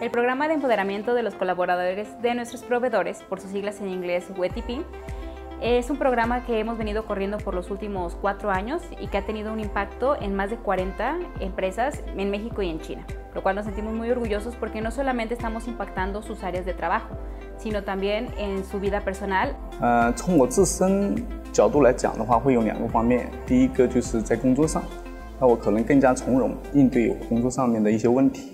El programa de empoderamiento de los colaboradores de nuestros proveedores, por sus siglas en inglés WETIP, es un programa que hemos venido corriendo por los últimos cuatro años y que ha tenido un impacto en más de 40 empresas en México y en China, lo cual nos sentimos muy orgullosos porque no solamente estamos impactando sus áreas de trabajo, sino también en su vida personal. 呃，从我自身角度来讲的话，会有两个方面。第一个就是在工作上，那我可能更加从容应对我工作上面的一些问题。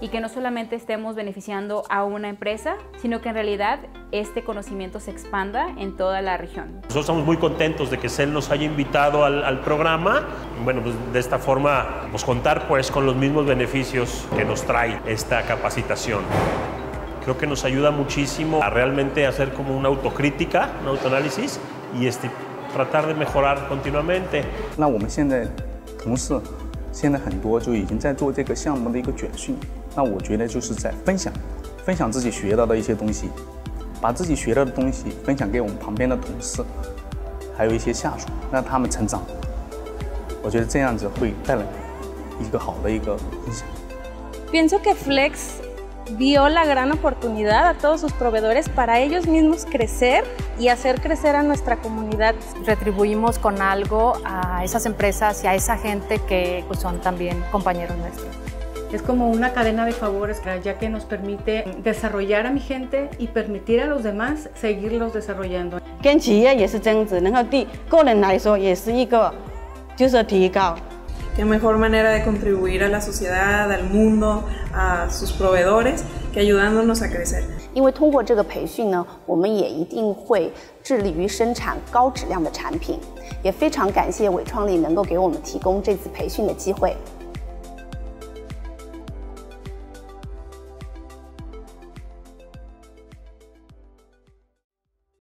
y que no solamente estemos beneficiando a una empresa, sino que en realidad este conocimiento se expanda en toda la región. Nosotros estamos muy contentos de que CEL nos haya invitado al, al programa. Bueno, pues de esta forma, pues contar pues con los mismos beneficios que nos trae esta capacitación. Creo que nos ayuda muchísimo a realmente hacer como una autocrítica, un autoanálisis y este, tratar de mejorar continuamente. 那我们现在同事现在很多就已经在做这个项目的一个卷训， 那我觉得就是在分享，分享自己学到的一些东西，把自己学到的东西分享给我们旁边的同事，还有一些下属，让他们成长。我觉得这样子会带来一个好的一个影响。Pienso que Flex vio la gran oportunidad a todos sus proveedores para ellos mismos crecer y hacer crecer a nuestra comunidad. Retribuimos con algo a esas empresas y a esa gente que pues, son también compañeros nuestros. Es como una cadena de favores, ya que nos permite desarrollar a mi gente y permitir a los demás seguirlos desarrollando. 跟企业也是这样子，然后对个人来说也是一个就是提高。 Qué mejor manera de contribuir a la sociedad, al mundo, a sus proveedores, que ayudándonos a crecer. 因为通过这个培训呢，我们也一定会致力于生产高质量的产品。也非常感谢伟创力能够给我们提供这次培训的机会。